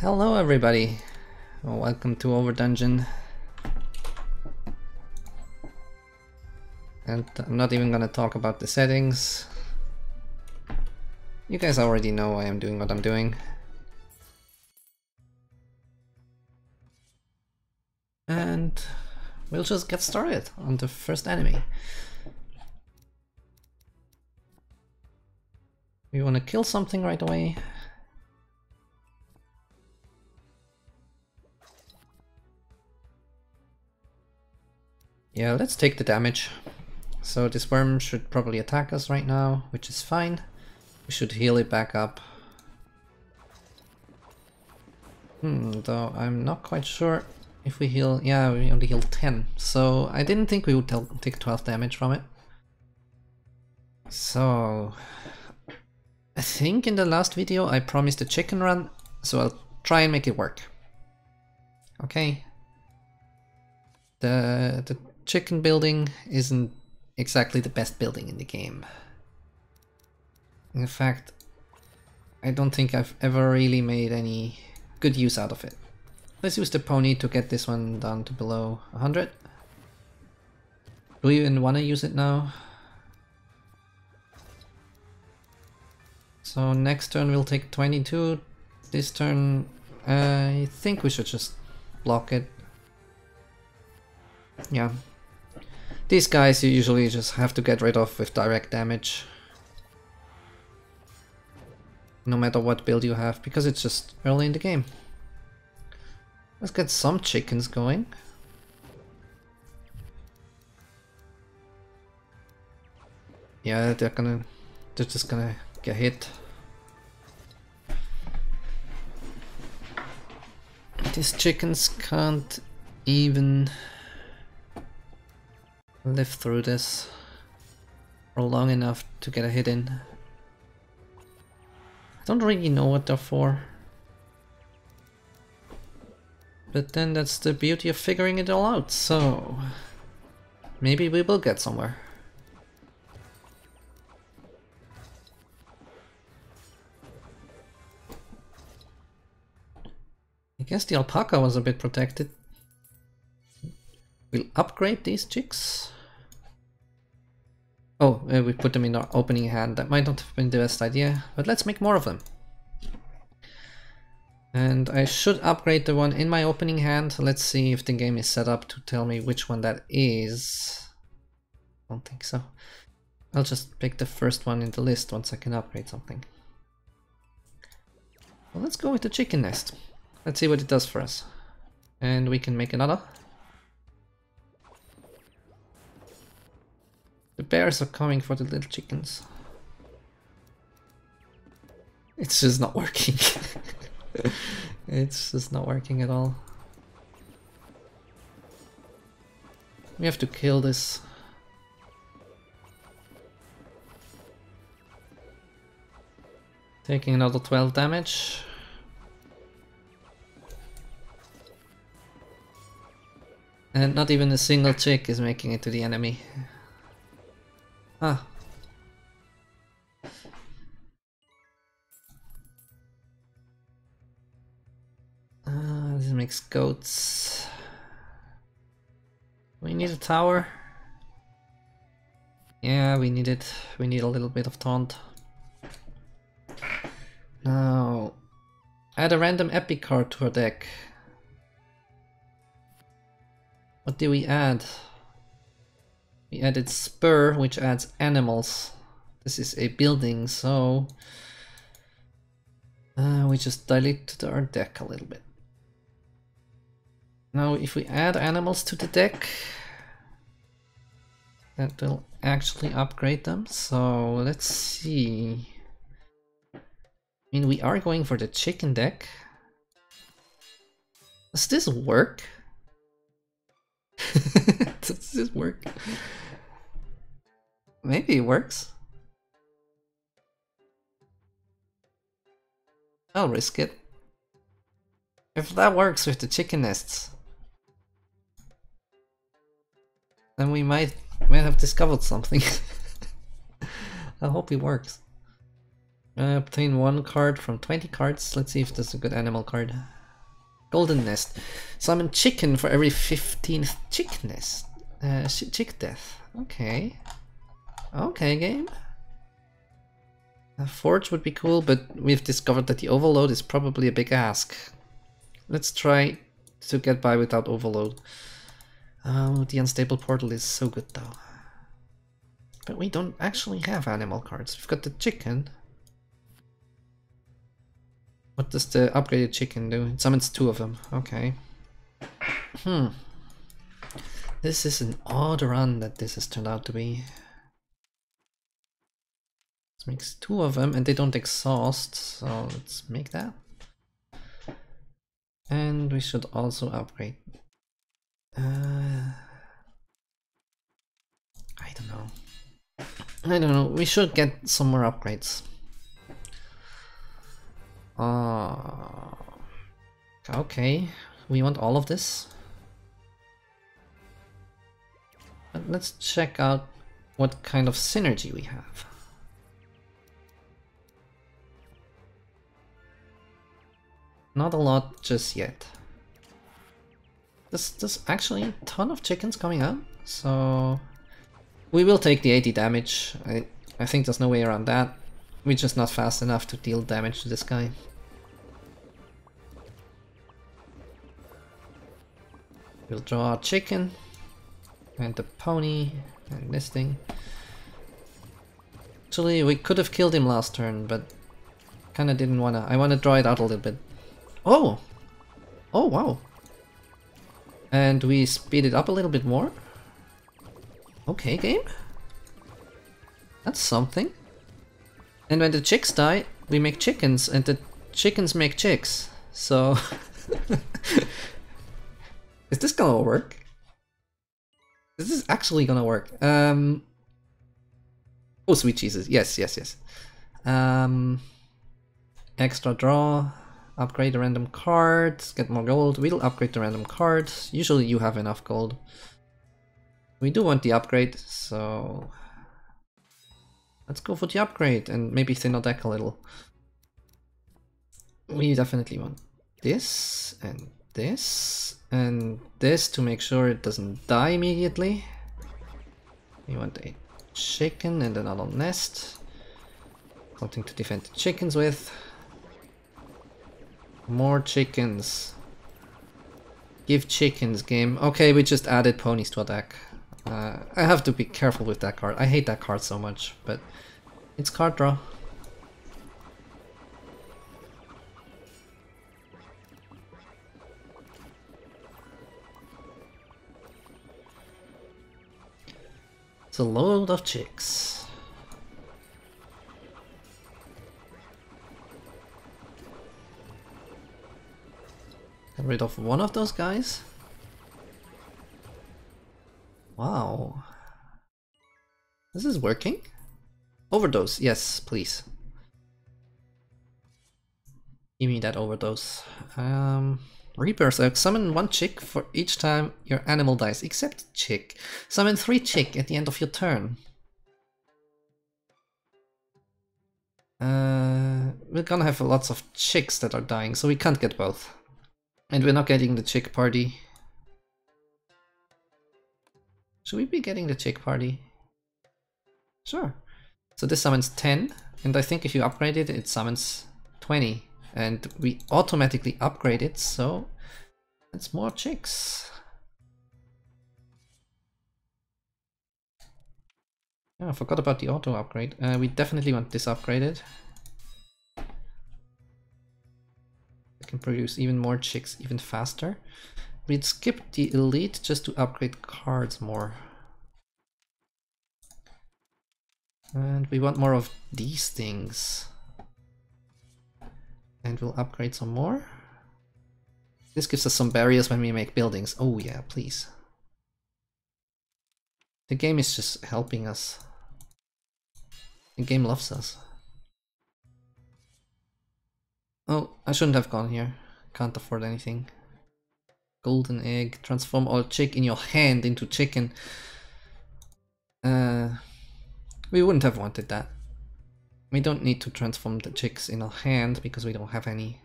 Hello everybody, welcome to Over Dungeon. And I'm not even gonna talk about the settings. You guys already know why I am doing what I'm doing. And we'll just get started on the first enemy. We want to kill something right away. Yeah, let's take the damage. So this worm should probably attack us right now, which is fine. We should heal it back up. Hmm, though I'm not quite sure if we heal... Yeah, we only heal 10. So I didn't think we would take 12 damage from it. So... I think in the last video I promised a chicken run, so I'll try and make it work. Okay. The, the chicken building isn't exactly the best building in the game. In fact, I don't think I've ever really made any good use out of it. Let's use the pony to get this one down to below 100. Do we even want to use it now? So next turn we'll take 22. This turn I think we should just block it. Yeah, these guys you usually just have to get rid of with direct damage. No matter what build you have, because it's just early in the game. Let's get some chickens going. Yeah, they're gonna... They're just gonna get hit. These chickens can't even live through this for long enough to get a hit in. I don't really know what they're for. But then that's the beauty of figuring it all out, so maybe we will get somewhere. I guess the alpaca was a bit protected. We'll upgrade these chicks. Oh, uh, we put them in our opening hand. That might not have been the best idea, but let's make more of them. And I should upgrade the one in my opening hand. Let's see if the game is set up to tell me which one that is. I don't think so. I'll just pick the first one in the list once I can upgrade something. Well, let's go with the chicken nest. Let's see what it does for us. And we can make another. The bears are coming for the little chickens. It's just not working. it's just not working at all. We have to kill this. Taking another 12 damage. And not even a single chick is making it to the enemy. Ah. Uh, this makes goats. We need a tower. Yeah, we need it. We need a little bit of taunt. Now, add a random epic card to our deck. What do we add? We added spur, which adds animals. This is a building, so uh, we just dilute our deck a little bit. Now, if we add animals to the deck, that will actually upgrade them. So let's see. I mean, we are going for the chicken deck. Does this work? Does this work? Maybe it works. I'll risk it. If that works with the chicken nests, then we might might have discovered something. I hope it works. Uh, obtain one card from 20 cards. Let's see if there's a good animal card. Golden Nest. Summon chicken for every 15th chick nest. Uh, chick death. Okay. Okay, game. A forge would be cool, but we've discovered that the overload is probably a big ask. Let's try to get by without overload. Oh, the unstable portal is so good though. But we don't actually have animal cards. We've got the chicken. What does the upgraded chicken do? It summons two of them. Okay. Hmm. This is an odd run that this has turned out to be. This makes two of them and they don't exhaust, so let's make that. And we should also upgrade. Uh, I don't know. I don't know, we should get some more upgrades. Uh, okay, we want all of this. But let's check out what kind of synergy we have. Not a lot just yet. There's, there's actually a ton of chickens coming out, so we will take the 80 damage. I, I think there's no way around that. We're just not fast enough to deal damage to this guy. We'll draw a chicken and the pony and this thing. Actually, we could have killed him last turn, but kinda didn't wanna. I wanna draw it out a little bit. Oh! Oh, wow. And we speed it up a little bit more. Okay, game. That's something. And when the chicks die, we make chickens, and the chickens make chicks. So... is this gonna work? This is actually gonna work. Um... Oh, sweet Jesus. Yes, yes, yes. Um... Extra draw upgrade the random cards, get more gold. We'll upgrade the random cards. Usually you have enough gold. We do want the upgrade, so let's go for the upgrade and maybe thin our deck a little. We definitely want this and this and this to make sure it doesn't die immediately. We want a chicken and another nest. Something to defend the chickens with. More chickens. Give chickens game. Okay, we just added ponies to deck. Uh, I have to be careful with that card. I hate that card so much, but it's card draw. It's a load of chicks. Get rid of one of those guys? Wow. This is working? Overdose, yes, please. Give me that overdose. Um, Rebirth, summon one chick for each time your animal dies, except chick. Summon three chick at the end of your turn. Uh, we're gonna have lots of chicks that are dying, so we can't get both. And we're not getting the chick party. Should we be getting the chick party? Sure. So this summons 10, and I think if you upgrade it, it summons 20. And we automatically upgrade it, so it's more chicks. Oh, I forgot about the auto upgrade. Uh, we definitely want this upgraded. can produce even more chicks even faster. We'd skip the elite just to upgrade cards more. And we want more of these things. And we'll upgrade some more. This gives us some barriers when we make buildings. Oh yeah, please. The game is just helping us. The game loves us. Oh, I shouldn't have gone here. Can't afford anything. Golden egg. Transform all chick in your hand into chicken. Uh, we wouldn't have wanted that. We don't need to transform the chicks in our hand because we don't have any.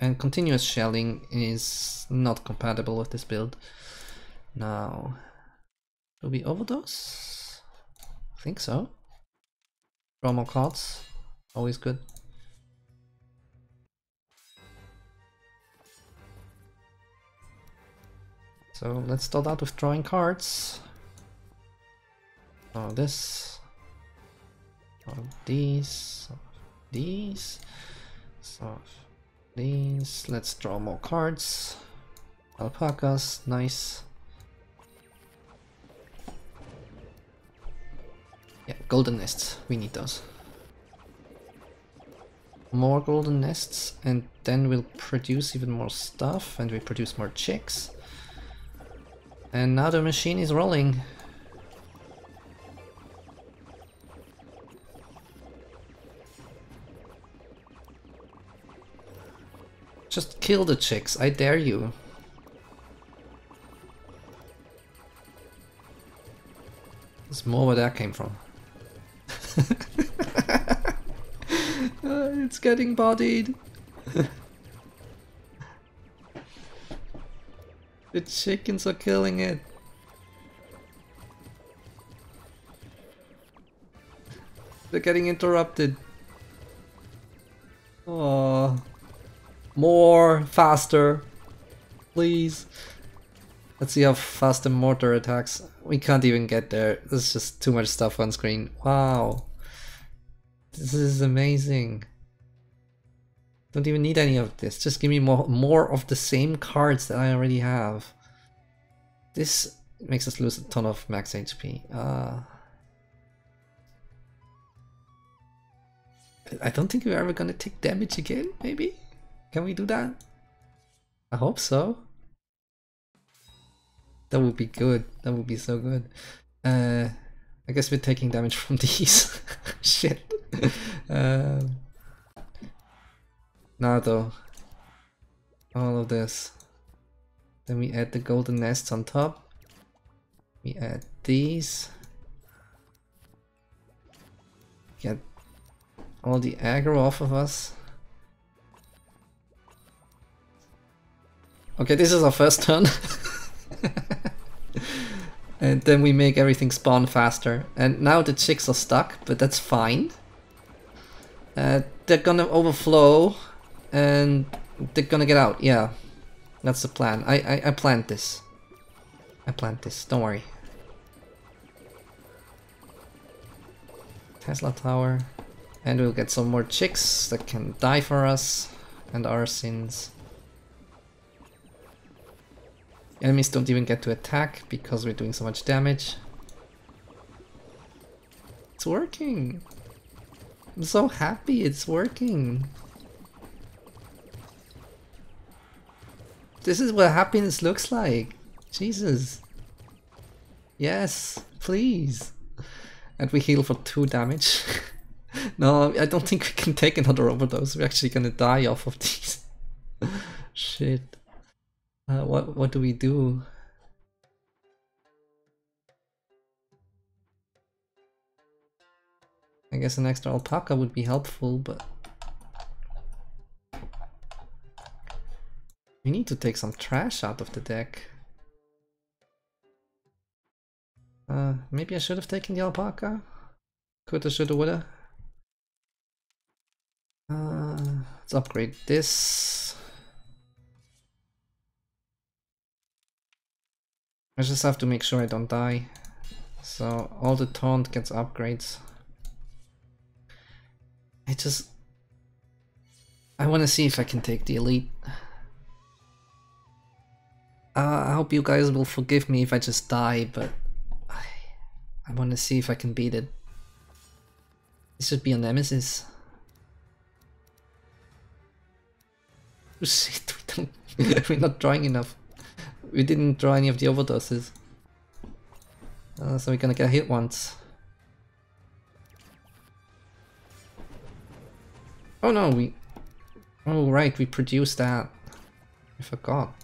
And continuous shelling is not compatible with this build. Now, will we overdose? I think so. More cards, always good. So let's start out with drawing cards. Oh, this. Oh, these. of These. So these. Let's draw more cards. Alpacas, nice. Yeah, golden nests. We need those. More golden nests, and then we'll produce even more stuff, and we produce more chicks. And now the machine is rolling. Just kill the chicks, I dare you. There's more where that came from. uh, it's getting bodied. the chickens are killing it. They're getting interrupted. More faster, please. Let's see how fast the mortar attacks. We can't even get there. There's just too much stuff on screen. Wow. This is amazing. Don't even need any of this. Just give me more, more of the same cards that I already have. This makes us lose a ton of max HP. Uh, I don't think we're ever gonna take damage again, maybe? Can we do that? I hope so. That would be good. That would be so good. Uh, I guess we're taking damage from these. Shit. um, now though, all of this. Then we add the golden nests on top. We add these. Get all the aggro off of us. Okay, this is our first turn. and then we make everything spawn faster. And now the chicks are stuck, but that's fine. Uh, they're gonna overflow and they're gonna get out, yeah. That's the plan. I, I, I planned this. I planned this, don't worry. Tesla Tower. And we'll get some more chicks that can die for us and our sins. Enemies don't even get to attack because we're doing so much damage. It's working! I'm so happy it's working! This is what happiness looks like! Jesus! Yes, please! And we heal for 2 damage. no, I don't think we can take another overdose. We're actually gonna die off of these. Shit. Uh, what what do we do? I guess an extra alpaca would be helpful, but we need to take some trash out of the deck. Uh, maybe I should have taken the alpaca? Coulda, shoulda, woulda. Uh, let's upgrade this. I just have to make sure I don't die. So all the taunt gets upgrades. I just... I want to see if I can take the elite. Uh, I hope you guys will forgive me if I just die, but I, I want to see if I can beat it. This should be a nemesis. Shit, we don't, we're not drawing enough. We didn't draw any of the overdoses. Uh, so we're gonna get hit once. Oh no, we... Oh right, we produced that. I forgot.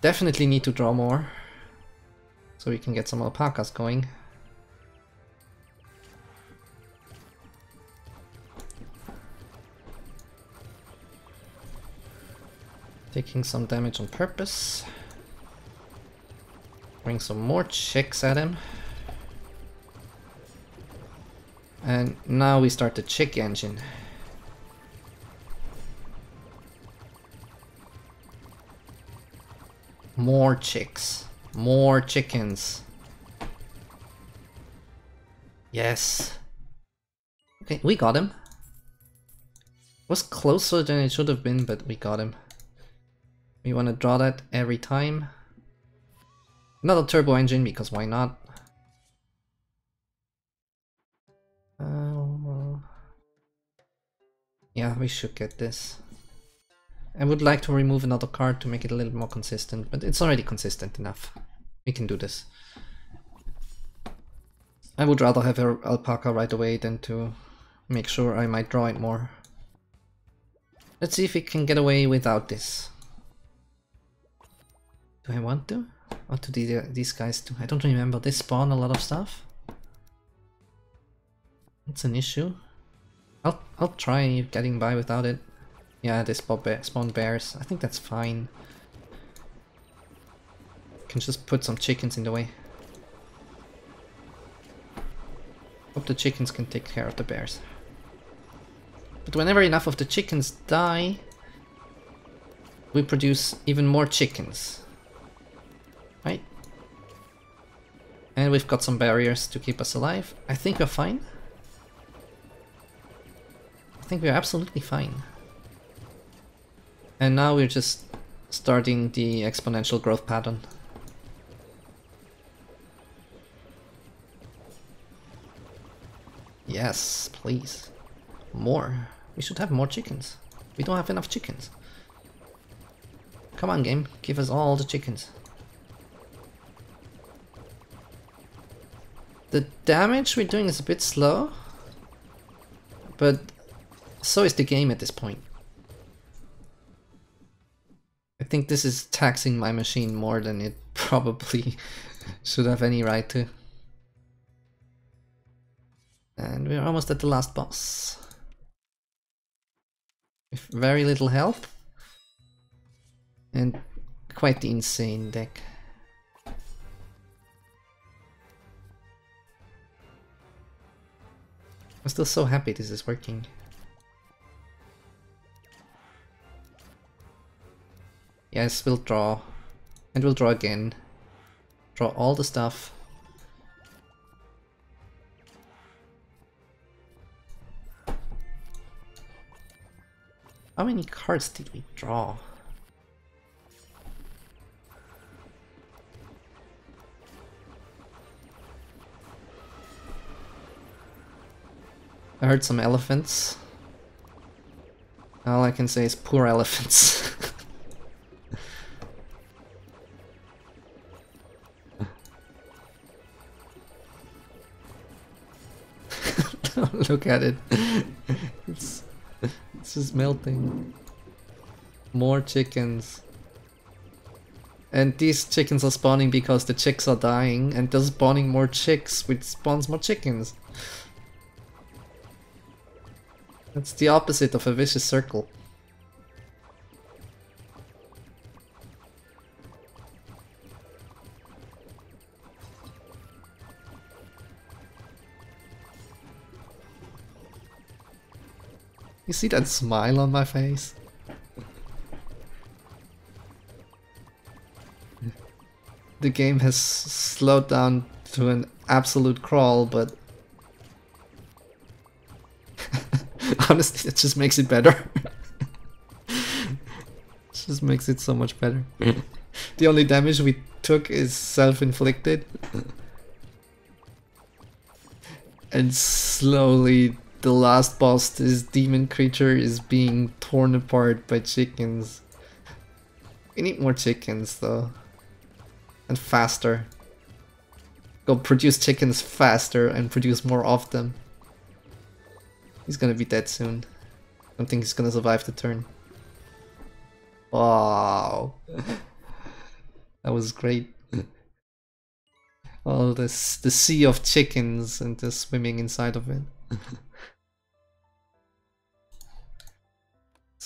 Definitely need to draw more. So we can get some alpacas going. Taking some damage on purpose. Bring some more chicks at him. And now we start the chick engine. More chicks. More chickens. Yes. Okay, we got him. Was closer than it should have been, but we got him. We want to draw that every time. Another turbo engine, because why not? Uh, yeah, we should get this. I would like to remove another card to make it a little more consistent, but it's already consistent enough. We can do this. I would rather have a alpaca right away than to make sure I might draw it more. Let's see if we can get away without this. Do I want to? What do the, these guys do? I don't remember. They spawn a lot of stuff. It's an issue. I'll I'll try getting by without it. Yeah, they spawn, ba spawn bears. I think that's fine. Can just put some chickens in the way. Hope the chickens can take care of the bears. But whenever enough of the chickens die, we produce even more chickens. Right? And we've got some barriers to keep us alive. I think we're fine. I think we're absolutely fine. And now we're just starting the exponential growth pattern. Yes, please. More. We should have more chickens. We don't have enough chickens. Come on game, give us all the chickens. The damage we're doing is a bit slow, but so is the game at this point. I think this is taxing my machine more than it probably should have any right to. And we're almost at the last boss with very little health and quite the insane deck. I'm still so happy this is working. Yes, we'll draw. And we'll draw again. Draw all the stuff. How many cards did we draw? I heard some elephants. All I can say is poor elephants. Look at it. It's it's just melting. More chickens. And these chickens are spawning because the chicks are dying and they're spawning more chicks which spawns more chickens. That's the opposite of a vicious circle. You see that smile on my face? the game has slowed down to an absolute crawl, but honestly, it just makes it better. it just makes it so much better. the only damage we took is self-inflicted. and slowly the last boss, this demon creature, is being torn apart by chickens. We need more chickens though. And faster. Go produce chickens faster and produce more of them. He's gonna be dead soon. I don't think he's gonna survive the turn. Wow. that was great. Oh, this the sea of chickens and just swimming inside of it.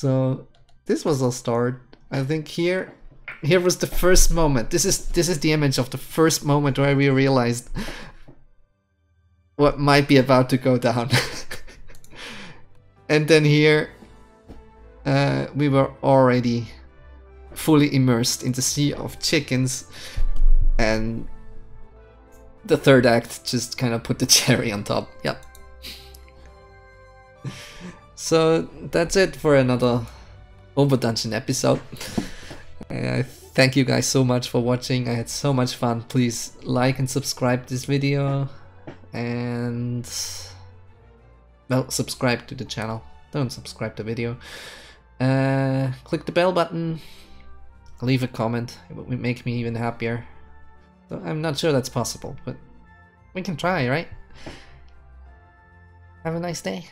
So this was a start. I think here here was the first moment. This is this is the image of the first moment where we realized what might be about to go down. and then here uh, we were already fully immersed in the sea of chickens and the third act just kind of put the cherry on top. Yep. so that's it for another Over Dungeon episode. I thank you guys so much for watching. I had so much fun. Please like and subscribe this video and well subscribe to the channel. Don't subscribe to the video. Uh, click the bell button. Leave a comment. It would make me even happier. I'm not sure that's possible, but we can try, right? Have a nice day.